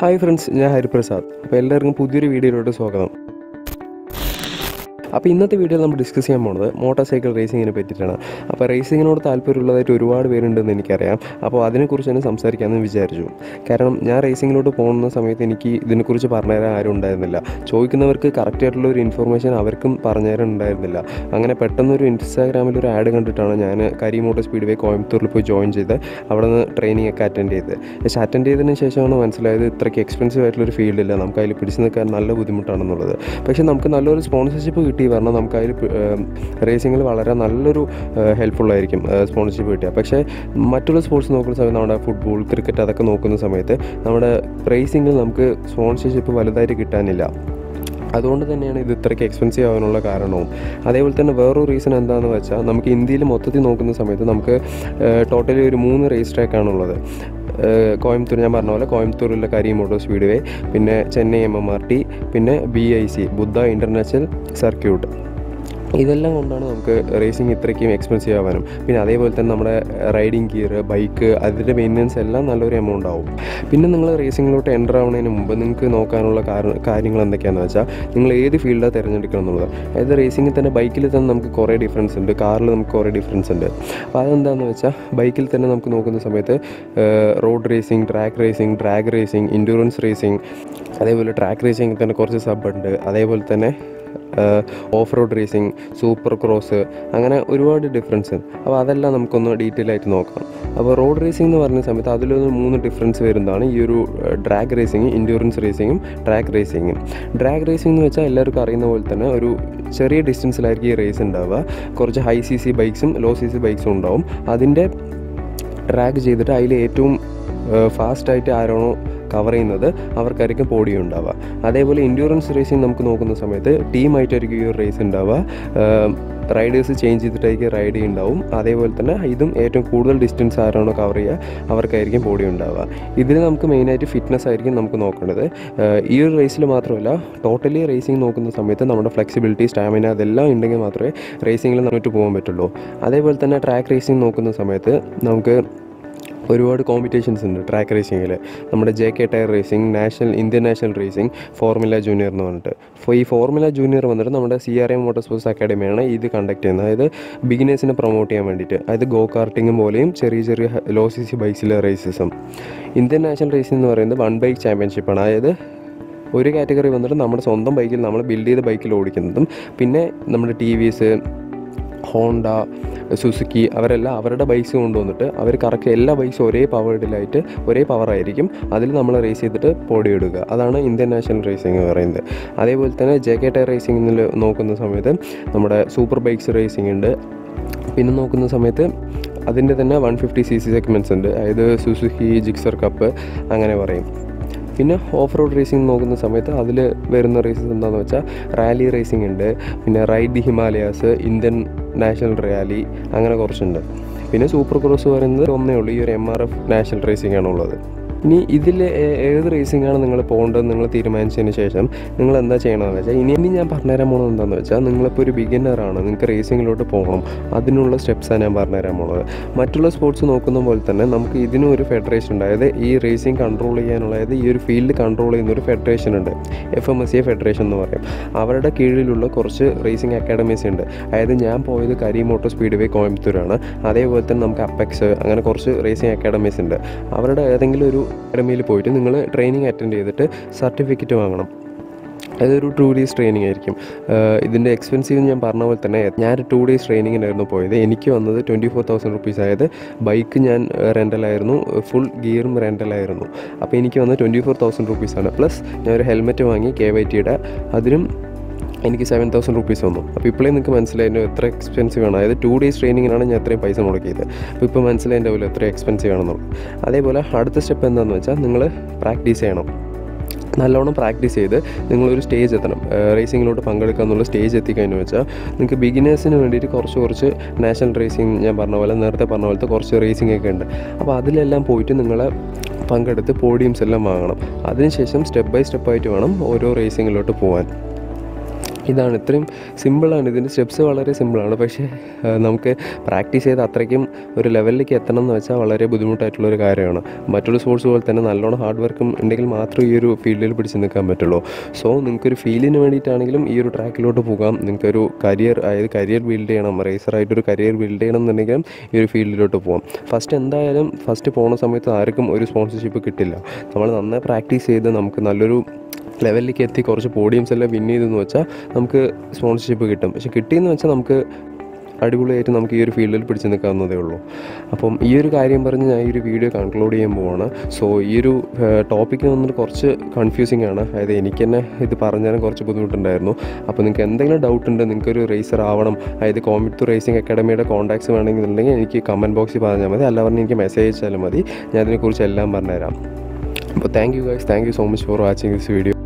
Hi friends ഞാൻ ഹരിപ്രസാദ്. അപ്പോൾ എല്ലാവർക്കും പുതിയൊരു വീഡിയോയിലോട്ട് സ്വാഗതം. അപ്പോൾ ഇന്നത്തെ വീഡിയോയിൽ നമ്മൾ ഡിസ്കസ് ചെയ്യാൻ പോകുന്നത് മോട്ടോർ സൈക്കിൾ റേസിങ്ങിനെ പറ്റിയിട്ടാണ്. അപ്പോൾ റേസിങ്ങിനോട് താല്പര്യമുള്ളതായിട്ട് ഒരുപാട് പേരുണ്ടെന്ന് എനിക്കറിയാം. അപ്പോൾ അതിനെക്കുറിച്ച് തന്നെ സംസാരിക്കാമെന്ന് വിചാരിച്ചു. കാരണം ഞാൻ റേസിങ്ങിലോട്ട് പോകുന്ന സമയത്ത് എനിക്ക് ഇതിനെക്കുറിച്ച് പറഞ്ഞുതരാൻ ആരും ഉണ്ടായിരുന്നില്ല. ചോദിക്കുന്നവർക്ക് കറക്റ്റായിട്ടുള്ള ഒരു ഇൻഫർമേഷൻ അവർക്കും പറഞ്ഞുതരാൻ ഉണ്ടായിരുന്നില്ല. അങ്ങനെ പെട്ടെന്നൊരു ഇൻസ്റ്റാഗ്രാമിൽ ഒരു ആഡ് കണ്ടിട്ടാണ് ഞാൻ കരി മോട്ടോർ സ്പീഡ് വേ കോയമ്പത്തൂരിൽ പോയി ജോയിൻ ചെയ്ത് അവിടെ നിന്ന് ട്രെയിനിങ് ഒക്കെ അറ്റൻഡ് ചെയ്ത്. പക്ഷേ അറ്റൻഡ് ചെയ്തതിന് ശേഷമാണ് മനസ്സിലായത് ഇത്രയ്ക്ക് എക്സ്പെൻസീവ് ആയിട്ടുള്ളൊരു ഫീൽഡില്ല നമുക്ക് അതിൽ പിടിച്ചു നിൽക്കാൻ നല്ല ബുദ്ധിമുട്ടാണെന്നുള്ളത്. പക്ഷേ നമുക്ക് നല്ലൊരു സ്പോൺസർഷിപ്പ് പറഞ്ഞാൽ നമുക്ക് അതിൽ റേസിങ്ങിൽ വളരെ നല്ലൊരു ഹെൽപ്ഫുൾ ആയിരിക്കും സ്പോൺസർഷിപ്പ് കിട്ടിയ പക്ഷേ മറ്റുള്ള സ്പോർട്സ് നോക്കുന്ന സമയത്ത് നമ്മുടെ ഫുട്ബോൾ ക്രിക്കറ്റ് അതൊക്കെ നോക്കുന്ന സമയത്ത് നമ്മുടെ റേസിങ്ങിൽ നമുക്ക് സ്പോൺസർഷിപ്പ് വലുതായിട്ട് കിട്ടാനില്ല. അതുകൊണ്ട് തന്നെയാണ് ഇത് ഇത്രയ്ക്ക് എക്സ്പെൻസീവ് ആവാനുള്ള കാരണവും. അതേപോലെ തന്നെ വേറൊരു റീസൺ എന്താണെന്ന് വെച്ചാൽ നമുക്ക് ഇന്ത്യയിൽ മൊത്തത്തിൽ നോക്കുന്ന സമയത്ത് നമുക്ക് ടോട്ടലി ഒരു മൂന്ന് റേസ് ട്രാക്കാണുള്ളത് കോയമ്പത്തൂർ ഞാൻ പറഞ്ഞ പോലെ കോയമ്പത്തൂരിലെ കരി മോട്ടോർ സ്പീഡ് വേ പിന്നെ Chennai M M R T പിന്നെ B I C Buddh international circuit. ഇതെല്ലാം കൊണ്ടാണ് നമുക്ക് റേസിംഗ് ഇത്രയ്ക്കും എക്സ്പെൻസീവ് ആവാനും പിന്നെ അതേപോലെ തന്നെ നമ്മുടെ റൈഡിങ് ഗിയർ ബൈക്ക് അതിന്റെ മെയിന്റനൻസ് എല്ലാം നല്ലൊരു എമൗണ്ട് ആവും. പിന്നെ നിങ്ങൾ റേസിങ്ങിലോട്ട് എന്റർ ആവുന്നതിന് മുമ്പ് നിങ്ങൾക്ക് നോക്കാനുള്ള കാര- കാര്യങ്ങൾ എന്തൊക്കെയാണെന്ന് വെച്ചാൽ നിങ്ങൾ ഏത് ഫീൽഡാണ് തിരഞ്ഞെടുക്കണം എന്നുള്ളത്. അതായത് റേസിങ്ങിൽ തന്നെ ബൈക്കിൽ തന്നെ നമുക്ക് കുറേ ഡിഫറൻസ് ഉണ്ട്. കാറിൽ നമുക്ക് കുറേ ഡിഫറൻസ് ഉണ്ട്. അപ്പോൾ അതെന്താണെന്ന് വെച്ചാൽ ബൈക്കിൽ തന്നെ നമുക്ക് നോക്കുന്ന സമയത്ത് road racing track racing drag racing endurance racing അതേപോലെ ട്രാക്ക് റേസിംഗ് തന്നെ കുറച്ച് സബ് ഉണ്ട്. അതേപോലെ തന്നെ off road racing super cross അങ്ങനെ ഒരുപാട് ഡിഫറൻസ് അപ്പോൾ അതെല്ലാം നമുക്കൊന്ന് ഡീറ്റെയിൽ ആയിട്ട് നോക്കാം. അപ്പോൾ റോഡ് റേസിംഗ് എന്ന് പറഞ്ഞ സമയത്ത് അതിലൊന്ന് മൂന്ന് ഡിഫറൻസ് വരുന്നതാണ്. ഈ ഒരു ഡ്രാഗ് റേസിംഗ് ഇൻഡ്യൂറൻസ് റേസിംഗും ട്രാക്ക് റേസിംഗും ഡ്രാഗ് റേസിംഗ് എന്ന് വെച്ചാൽ എല്ലാവർക്കും അറിയുന്ന പോലെ തന്നെ ഒരു ചെറിയ ഡിസ്റ്റൻസിലായിരിക്കും ഈ റേസ് ഉണ്ടാവുക. കുറച്ച് ഹൈ സി സി ബൈക്സും ലോ സി സി ബൈക്സും ഉണ്ടാവും. അതിന്റെ ട്രാക്ക് ചെയ്തിട്ട് അതിൽ ഏറ്റവും ഫാസ്റ്റായിട്ട് ആരാണോ കവർ ചെയ്യുന്നത് അവർക്കായിരിക്കും പോഡിയം ഉണ്ടാവുക. അതേപോലെ ഇൻഡ്യൂറൻസ് റേസിംഗ് നമുക്ക് നോക്കുന്ന സമയത്ത് ടീമായിട്ടായിരിക്കും ഈ ഒരു റേസ് ഉണ്ടാവുക റൈഡേഴ്സ് ചേഞ്ച് ചെയ്തിട്ടായിരിക്കും റൈഡ് ചെയ്യുന്നുണ്ടാവും അതേപോലെ തന്നെ ഇതും ഏറ്റവും കൂടുതൽ ഡിസ്റ്റൻസ് ആരാണോ കവർ ചെയ്യുക അവർക്കായിരിക്കും പോഡിയം ഉണ്ടാവുക. ഇതിൽ നമുക്ക് മെയിനായിട്ട് ഫിറ്റ്നസ് ആയിരിക്കും നമുക്ക് നോക്കേണ്ടത്. ഈ ഒരു റേസിൽ മാത്രമല്ല ടോട്ടലി റേസിംഗ് നോക്കുന്ന സമയത്ത് നമ്മുടെ ഫ്ലെക്സിബിലിറ്റി സ്റ്റാമിന അതെല്ലാം ഉണ്ടെങ്കിൽ മാത്രമേ റേസിങ്ങിൽ നമുക്ക് പോകാൻ പറ്റുള്ളൂ. അതേപോലെ തന്നെ ട്രാക്ക് റേസിംഗ് നോക്കുന്ന സമയത്ത് നമുക്ക് ഒരുപാട് കോമ്പറ്റീഷൻസ് ഉണ്ട്. ട്രാക്ക് റേസിങ്ങിൽ നമ്മുടെ J K tyre racing national Indian national racing formula junior എന്ന് പറഞ്ഞിട്ട്. അപ്പോൾ ഈ ഫോർമുല ജൂനിയർ വന്നിട്ട് നമ്മുടെ C R M motor sports അക്കാഡമിയാണ് ഇത് കണ്ടക്ട് ചെയ്യുന്നത്. അതായത് ബിഗിനേഴ്സിനെ പ്രൊമോട്ട് ചെയ്യാൻ വേണ്ടിയിട്ട്. അതായത് ഗോ കാർട്ടിങ്ങും പോലെയും ചെറിയ ചെറിയ ലോ സി സി ബൈക്സിലെ റേസസും ഇന്ത്യൻ നാഷണൽ റേസിംഗ് എന്ന് പറയുന്നത് വൺ ബൈക്ക് ചാമ്പ്യൻഷിപ്പാണ് അതായത് ഒരു കാറ്റഗറി വന്നിട്ട് നമ്മുടെ സ്വന്തം ബൈക്കിൽ നമ്മൾ ബിൽഡ് ചെയ്ത ബൈക്കിൽ ഓടിക്കുന്നതും പിന്നെ നമ്മുടെ T V S Honda Suzuki അവരെല്ലാം അവരുടെ ബൈക്സ് കൊണ്ടുവന്നിട്ട് അവർ കറക്റ്റ് എല്ലാ ബൈക്സും ഒരേ പവർഡിലായിട്ട് ഒരേ പവറായിരിക്കും അതിൽ നമ്മൾ റേസ് ചെയ്തിട്ട് പോടി ഇടുക. അതാണ് ഇന്ത്യൻ നാഷണൽ റേസിംഗ് എന്ന് പറയുന്നത്. അതേപോലെ തന്നെ ജെ കെ ടയർ റേസിംഗിൽ നോക്കുന്ന സമയത്ത് നമ്മുടെ സൂപ്പർ ബൈക്സ് റേസിംഗ് ഉണ്ട്. പിന്നെ നോക്കുന്ന സമയത്ത് അതിന്റെ തന്നെ one fifty C C segments ഉണ്ട്. അതായത് സുസുക്കി ജിക്സർ കപ്പ് അങ്ങനെ പറയും. പിന്നെ ഓഫ് റോഡ് റേസിംഗ് നോക്കുന്ന സമയത്ത് അതിൽ വരുന്ന റേസസ് എന്താണെന്ന് വെച്ചാൽ റാലി റേസിംഗ് ഉണ്ട്. പിന്നെ ride the Himalayas Indian national rally അങ്ങനെ കുറച്ചുണ്ട്. പിന്നെ സൂപ്പർ ക്രോസ് പറയുന്നത് ഒന്നേ ഉള്ളൂ. ഈ ഒരു M R F national racing ആണുള്ളത്. ഇനി ഇതിൽ ഏത് റേസിംഗ് ആണ് നിങ്ങൾ പോകേണ്ടത് നിങ്ങൾ തീരുമാനിച്ചതിന് ശേഷം നിങ്ങൾ എന്താ ചെയ്യണമെന്ന് വെച്ചാൽ ഇനി ഇനി ഞാൻ പറഞ്ഞുതരാൻ പോകുന്നത് എന്താണെന്ന് വെച്ചാൽ നിങ്ങളിപ്പോൾ ഒരു ബിഗിനറാണ് നിങ്ങൾക്ക് റേസിങ്ങിലോട്ട് പോകണം. അതിനുള്ള സ്റ്റെപ്സാണ് ഞാൻ പറഞ്ഞുതരാൻ പോകുന്നത് മറ്റുള്ള സ്പോർട്സ് നോക്കുന്ന പോലെ തന്നെ നമുക്ക് ഇതിനും ഒരു ഫെഡറേഷൻ ഉണ്ട്. അതായത് ഈ റേസിംഗ് കൺട്രോൾ ചെയ്യാനുള്ള അതായത് ഈ ഒരു ഫീൽഡ് കൺട്രോൾ ചെയ്യുന്ന ഒരു ഫെഡറേഷൻ ഉണ്ട്. F M S C federation എന്ന് പറയും. അവരുടെ കീഴിലുള്ള കുറച്ച് റേസിംഗ് അക്കാഡമീസ് ഉണ്ട്. അതായത് ഞാൻ പോയത് കരി മോട്ടോർ സ്പീഡ് വേ കോയമ്പത്തൂരാണ്. അതേപോലെ തന്നെ നമുക്ക് അപ്പെക്സ് അങ്ങനെ കുറച്ച് റേസിംഗ് അക്കാഡമീസ് ഉണ്ട്. അവരുടെ ഏതെങ്കിലും ഒരു അക്കാഡമിയിൽ പോയിട്ട് നിങ്ങൾ ട്രെയിനിങ് അറ്റൻഡ് ചെയ്തിട്ട് സർട്ടിഫിക്കറ്റ് വാങ്ങണം. അതൊരു ടു ഡേയ്സ് ട്രെയിനിങ് ആയിരിക്കും. ഇതിന്റെ എക്സ്പെൻസീവ് ഞാൻ പറഞ്ഞ പോലെ തന്നെ ഞാൻ ടു ഡേയ്സ് ട്രെയിനിങ്ങിനായിരുന്നു പോയത്. എനിക്ക് വന്നത് ട്വന്റി ഫോർ തൗസൻഡ് റുപ്പീസ് ആയത് ബൈക്ക് ഞാൻ റെന്റലായിരുന്നു ഫുൾ ഗിയറും റെന്റലായിരുന്നു അപ്പോൾ എനിക്ക് വന്നത് ട്വന്റി ഫോർ തൗസൻഡ് റുപ്പീസാണ് പ്ലസ് ഞാൻ ഒരു ഹെൽമെറ്റ് വാങ്ങി കെ വൈ ടിയുടെ അതിനും എനിക്ക് സെവൻ തൗസൻഡ് റുപ്പീസ് വന്നു. അപ്പോൾ ഇപ്പോഴേ നിങ്ങൾക്ക് മനസ്സിലായി എന്റെ എത്ര എക്സ്പെൻസീവ് ആണ്. അതായത് ടു ഡേയ്സ് ട്രെയിനിങ്ങിനാണ് ഞാൻ എത്രയും പൈസ മുടക്കിയത് അപ്പോൾ ഇപ്പോൾ മനസ്സിലായി എന്റെ പോലെ എത്ര എക്സ്പെൻസീവ് ആണെന്നുള്ളത് അതേപോലെ അടുത്ത സ്റ്റെപ്പ് എന്താണെന്ന് വെച്ചാൽ നിങ്ങൾ പ്രാക്ടീസ് ചെയ്യണം. നല്ലോണം പ്രാക്ടീസ് ചെയ്ത് നിങ്ങളൊരു സ്റ്റേജ് എത്തണം. റേസിങ്ങിലോട്ട് പങ്കെടുക്കുക എന്നുള്ള സ്റ്റേജ് എത്തിക്കഴിഞ്ഞു വെച്ചാൽ നിങ്ങൾക്ക് ബിഗിനേഴ്സിന് വേണ്ടിയിട്ട് കുറച്ച് കുറച്ച് നാഷണൽ റേസിംഗ് ഞാൻ പറഞ്ഞ പോലെ നേരത്തെ പറഞ്ഞ പോലത്തെ കുറച്ച് റേസിംഗ് ഒക്കെ ഉണ്ട്. അപ്പോൾ അതിലെല്ലാം പോയിട്ട് നിങ്ങളെ പങ്കെടുത്ത് പോഡിയംസ് എല്ലാം വാങ്ങണം. അതിനുശേഷം സ്റ്റെപ്പ് ബൈ സ്റ്റെപ്പായിട്ട് വേണം ഓരോ റേസിങ്ങിലോട്ട് പോകാൻ ഇതാണ്. ഇത്രയും സിമ്പിളാണ് ഇതിന്റെ സ്റ്റെപ്സ് വളരെ സിമ്പിളാണ് പക്ഷേ നമുക്ക് പ്രാക്ടീസ് ചെയ്ത് അത്രയ്ക്കും ഒരു ലെവലിലേക്ക് എത്തണം എന്ന് വെച്ചാൽ വളരെ ബുദ്ധിമുട്ടായിട്ടുള്ളൊരു കാര്യമാണ്. മറ്റുള്ള സ്പോർട്സ് പോലെ തന്നെ നല്ലോണം ഹാർഡ് വർക്കും ഉണ്ടെങ്കിൽ മാത്രമേ ഈ ഒരു ഫീൽഡിൽ പിടിച്ച് നിൽക്കാൻ പറ്റുള്ളൂ. സോ നിങ്ങൾക്കൊരു ഫീലിന് വേണ്ടിയിട്ടാണെങ്കിലും ഈ ഒരു ട്രാക്കിലോട്ട് പോകാം. നിങ്ങൾക്കൊരു കരിയർ അതായത് കരിയർ ബിൽഡ് ചെയ്യണം. റേസറായിട്ടൊരു കരിയർ ബിൽഡ് ചെയ്യണം എന്നുണ്ടെങ്കിലും ഈ ഒരു ഫീൽഡിലോട്ട് പോകാം ഫസ്റ്റ് എന്തായാലും ഫസ്റ്റ് പോകുന്ന സമയത്ത് ആർക്കും ഒരു സ്പോൺസർഷിപ്പ് കിട്ടില്ല. നമ്മൾ നന്നായി പ്രാക്ടീസ് ചെയ്ത് നമുക്ക് നല്ലൊരു ലെവലിലേക്ക് എത്തി കുറച്ച് പോഡിയംസ് എല്ലാം വിൻ ചെയ്തെന്ന് വെച്ചാൽ നമുക്ക് സ്പോൺസർഷിപ്പ് കിട്ടും. പക്ഷെ കിട്ടിയെന്ന് വെച്ചാൽ നമുക്ക് അടിപൊളിയായിട്ട് നമുക്ക് ഈ ഒരു ഫീൽഡിൽ പിടിച്ച് നിൽക്കാവുന്നതേ ഉള്ളൂ. അപ്പം ഈ ഒരു കാര്യം പറഞ്ഞ് ഞാൻ ഈ ഒരു വീഡിയോ കൺക്ലൂഡ് ചെയ്യാൻ പോവാണ്. സോ ഈ ഒരു ടോപ്പിക്ക് വന്നിട്ട് കുറച്ച് കൺഫ്യൂസിങ് ആണ്. അതായത് എനിക്ക് തന്നെ ഇത് പറഞ്ഞാലും കുറച്ച് ബുദ്ധിമുട്ടുണ്ടായിരുന്നു. അപ്പോൾ നിങ്ങൾക്ക് എന്തെങ്കിലും ഡൗട്ട് ഉണ്ട് നിങ്ങൾക്കൊരു റേസർ ആവണം അതായത് കോമിറ്റു റേസിംഗ് അക്കാഡമിയുടെ കോൺടാക്ട്സ് വേണമെന്നുണ്ടെങ്കിൽ എനിക്ക് കമന്റ് ബോക്സിൽ പറഞ്ഞാൽ മതി. അല്ല പറഞ്ഞ് എനിക്ക് മെസ്സേജ് അയച്ചാലും മതി. ഞാൻ അതിനെക്കുറിച്ച് എല്ലാം പറഞ്ഞുതരാം. അപ്പോൾ thank you guys thank you so much for watching this video